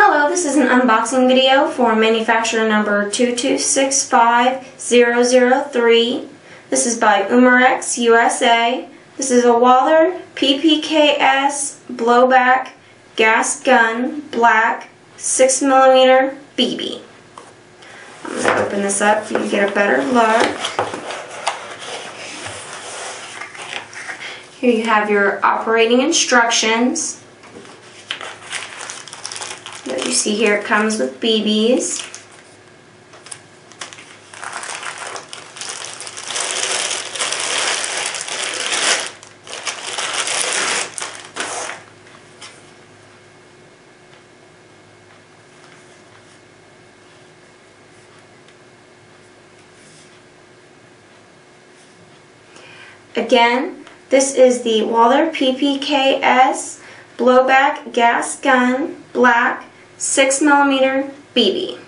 Hello, this is an unboxing video for manufacturer number 2265003. This is by Umarex USA. This is a Walther PPKS blowback gas gun black 6mm BB. I'm going to open this up so you can get a better look. Here you have your operating instructions. You see here, it comes with BBs. Again, this is the Walther PPKS blowback gas gun black 6 millimeter BB.